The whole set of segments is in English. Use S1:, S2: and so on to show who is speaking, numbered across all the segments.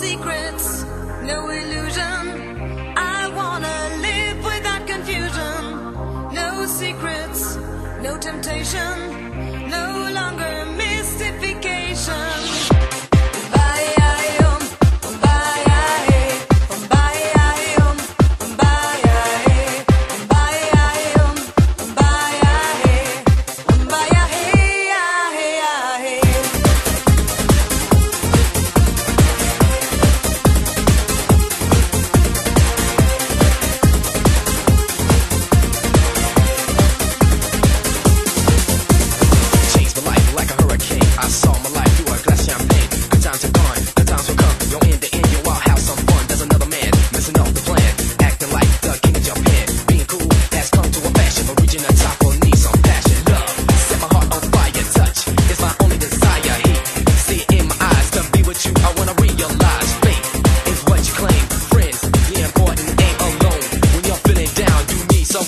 S1: secrets, no illusion. I wanna live without confusion. No secrets, no temptation, no longer mystification.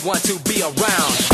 S1: want to be around.